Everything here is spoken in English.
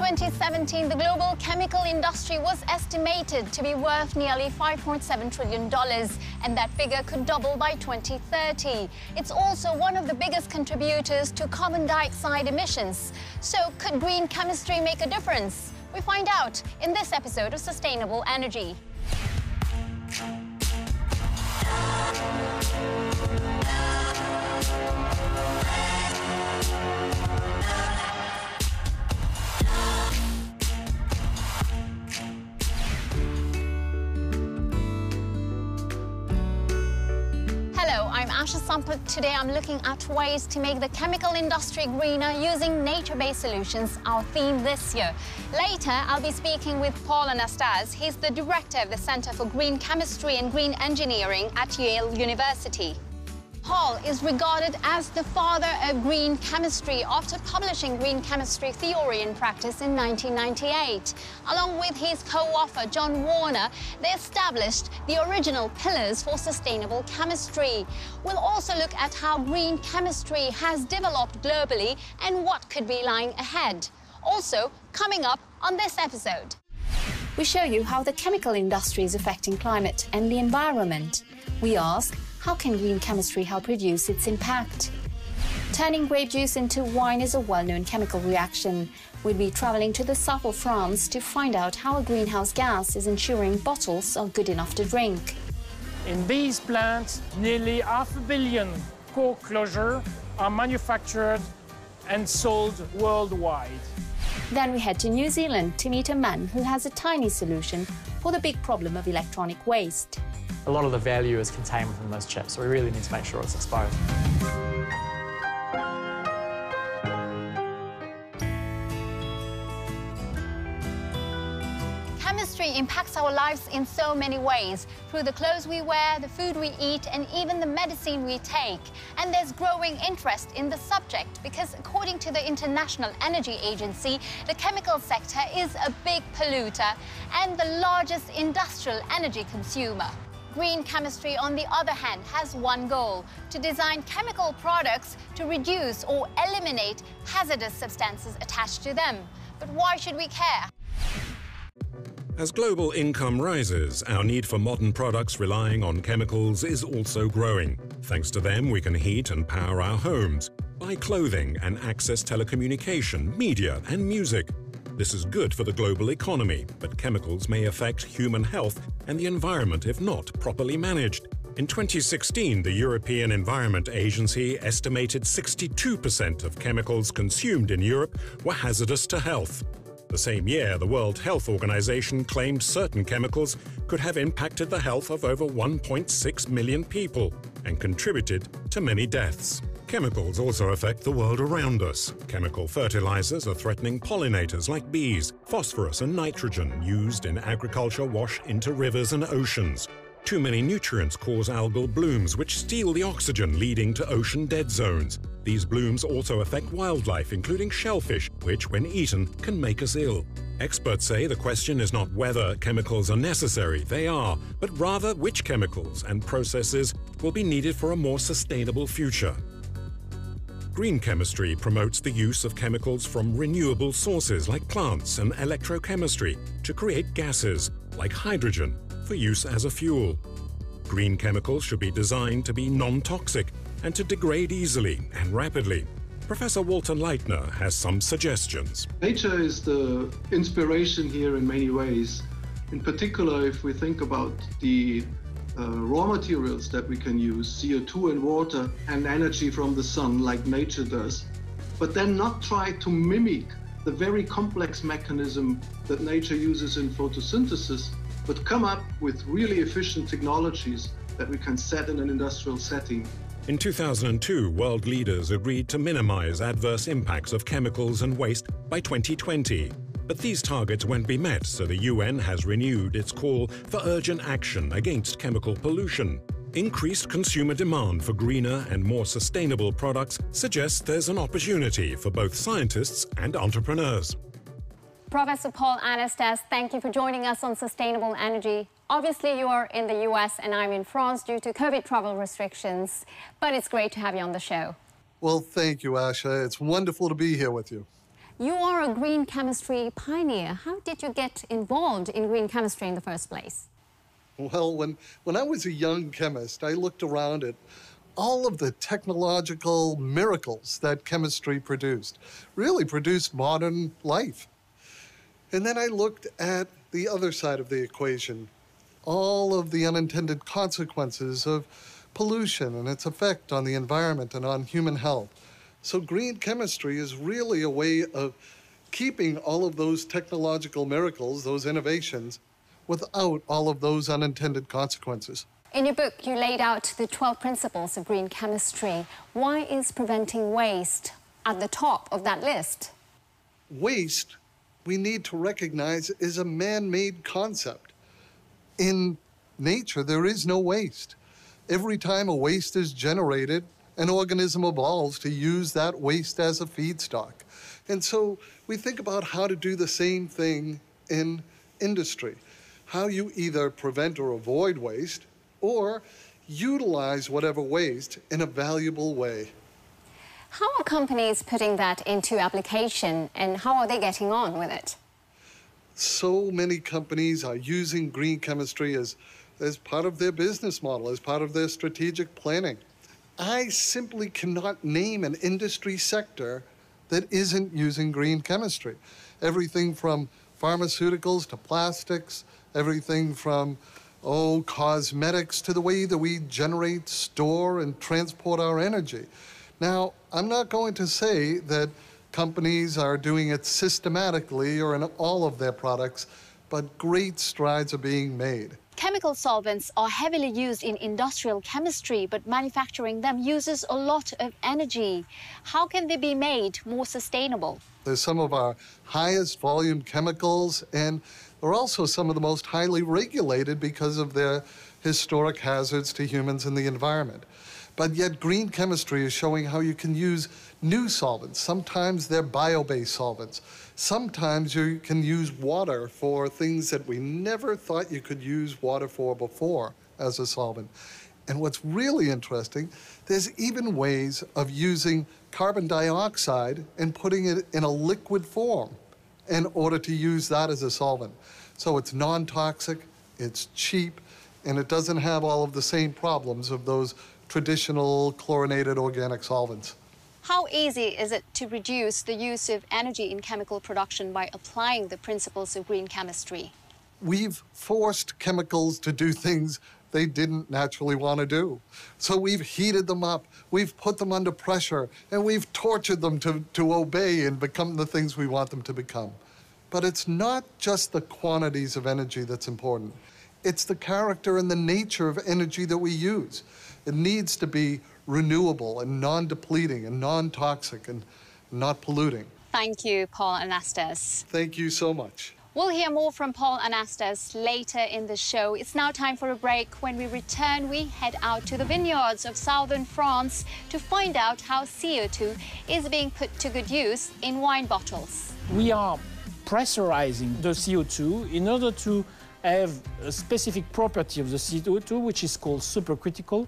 2017, the global chemical industry was estimated to be worth nearly $5.7 trillion, and that figure could double by 2030. It's also one of the biggest contributors to carbon dioxide emissions. So, could green chemistry make a difference? We find out in this episode of Sustainable Energy. Today I'm looking at ways to make the chemical industry greener using nature-based solutions, our theme this year. Later, I'll be speaking with Paul Anastas. He's the director of the Center for Green Chemistry and Green Engineering at Yale University. Paul is regarded as the father of green chemistry after publishing Green Chemistry Theory and Practice in 1998. Along with his co-author, John Warner, they established the original pillars for sustainable chemistry. We'll also look at how green chemistry has developed globally and what could be lying ahead. Also, coming up on this episode. We show you how the chemical industry is affecting climate and the environment. We ask, how can green chemistry help reduce its impact? Turning grape juice into wine is a well-known chemical reaction. We'll be traveling to the south of France to find out how a greenhouse gas is ensuring bottles are good enough to drink. In these plants, nearly half a billion cork closures are manufactured and sold worldwide. Then we head to New Zealand to meet a man who has a tiny solution for the big problem of electronic waste a lot of the value is contained within those chips, so we really need to make sure it's exposed. Chemistry impacts our lives in so many ways, through the clothes we wear, the food we eat, and even the medicine we take. And there's growing interest in the subject because according to the International Energy Agency, the chemical sector is a big polluter and the largest industrial energy consumer. Green chemistry, on the other hand, has one goal to design chemical products to reduce or eliminate hazardous substances attached to them. But why should we care? As global income rises, our need for modern products relying on chemicals is also growing. Thanks to them, we can heat and power our homes, buy clothing, and access telecommunication, media, and music. This is good for the global economy, but chemicals may affect human health and the environment if not properly managed. In 2016, the European Environment Agency estimated 62% of chemicals consumed in Europe were hazardous to health. The same year, the World Health Organization claimed certain chemicals could have impacted the health of over 1.6 million people and contributed to many deaths. Chemicals also affect the world around us. Chemical fertilizers are threatening pollinators like bees. Phosphorus and nitrogen used in agriculture wash into rivers and oceans. Too many nutrients cause algal blooms, which steal the oxygen, leading to ocean dead zones. These blooms also affect wildlife, including shellfish, which, when eaten, can make us ill. Experts say the question is not whether chemicals are necessary, they are, but rather which chemicals and processes will be needed for a more sustainable future. Green chemistry promotes the use of chemicals from renewable sources like plants and electrochemistry to create gases like hydrogen for use as a fuel. Green chemicals should be designed to be non-toxic and to degrade easily and rapidly. Professor Walter Leitner has some suggestions. Nature is the inspiration here in many ways. In particular, if we think about the uh, raw materials that we can use, CO2 and water and energy from the sun like nature does, but then not try to mimic the very complex mechanism that nature uses in photosynthesis, but come up with really efficient technologies that we can set in an industrial setting. In 2002, world leaders agreed to minimize adverse impacts of chemicals and waste by 2020. But these targets won't be met, so the UN has renewed its call for urgent action against chemical pollution. Increased consumer demand for greener and more sustainable products suggests there's an opportunity for both scientists and entrepreneurs. Professor Paul Anastas, thank you for joining us on Sustainable Energy. Obviously, you are in the US and I'm in France due to COVID travel restrictions, but it's great to have you on the show. Well, thank you, Asha. It's wonderful to be here with you. You are a green chemistry pioneer. How did you get involved in green chemistry in the first place? Well, when, when I was a young chemist, I looked around at all of the technological miracles that chemistry produced, really produced modern life. And then I looked at the other side of the equation, all of the unintended consequences of pollution and its effect on the environment and on human health. So green chemistry is really a way of keeping all of those technological miracles, those innovations, without all of those unintended consequences. In your book, you laid out the 12 principles of green chemistry. Why is preventing waste at the top of that list? Waste, we need to recognize, is a man made concept. In nature, there is no waste. Every time a waste is generated, an organism evolves to use that waste as a feedstock. And so we think about how to do the same thing in industry how you either prevent or avoid waste or utilize whatever waste in a valuable way. How are companies putting that into application and how are they getting on with it? So many companies are using green chemistry as, as part of their business model, as part of their strategic planning. I simply cannot name an industry sector that isn't using green chemistry. Everything from pharmaceuticals to plastics, everything from oh, cosmetics to the way that we generate, store, and transport our energy. Now, I'm not going to say that companies are doing it systematically or in all of their products, but great strides are being made. Chemical solvents are heavily used in industrial chemistry, but manufacturing them uses a lot of energy. How can they be made more sustainable? They're some of our highest volume chemicals, and they're also some of the most highly regulated because of their historic hazards to humans and the environment. But yet green chemistry is showing how you can use new solvents. Sometimes they're bio-based solvents. Sometimes you can use water for things that we never thought you could use water for before as a solvent. And what's really interesting, there's even ways of using carbon dioxide and putting it in a liquid form in order to use that as a solvent. So it's non-toxic, it's cheap, and it doesn't have all of the same problems of those traditional chlorinated organic solvents. How easy is it to reduce the use of energy in chemical production by applying the principles of green chemistry? We've forced chemicals to do things they didn't naturally want to do. So we've heated them up, we've put them under pressure, and we've tortured them to, to obey and become the things we want them to become. But it's not just the quantities of energy that's important. It's the character and the nature of energy that we use. It needs to be renewable and non-depleting and non-toxic and not polluting. Thank you, Paul Anastas. Thank you so much. We'll hear more from Paul Anastas later in the show. It's now time for a break. When we return, we head out to the vineyards of southern France to find out how CO2 is being put to good use in wine bottles. We are pressurizing the CO2 in order to have a specific property of the CO2, which is called supercritical.